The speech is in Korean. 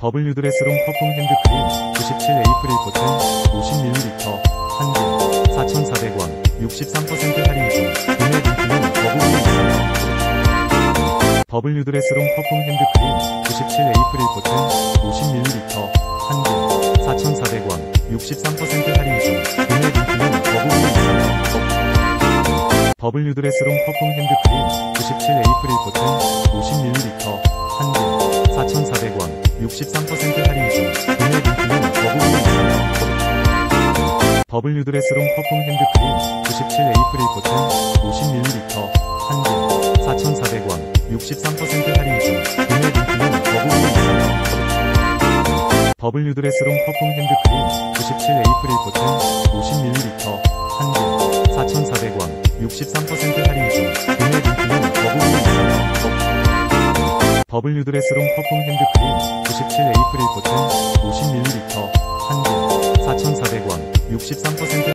더블유드레스룸 퍼퓸 핸드크림 97 에이프릴 코튼 50ml 1개 4,400원 63% 할인 중 구매 링크는 더보기에 있어요. 더블유드레스룸 퍼퓸 핸드크림 97 에이프릴 코튼 50ml 1개 4,400원 63% 할인 중 구매 링크는 더보기에 있어요. 더블유드레스룸 퍼퓸 핸드크림 97 에이프릴 코튼 50ml 1개 4,400원 63% 할인 중 구매 링크는 더보기에 있어요. 더블유드레스룸 퍼퓸 핸드크림 97 에이프릴 코튼 50ml 1개 4,400원 63% 할인 중 구매 링크는 더보기에 있어요. 더블유드레스룸 퍼퓸 핸드크림 97 에이프릴 코튼 50ml 1개 4,400원 63% 할인 중 구매 링크는. 더블유드레스룸 퍼퓸 핸드크림 97 에이프릴 코튼 50ml 1개 4,400원 63%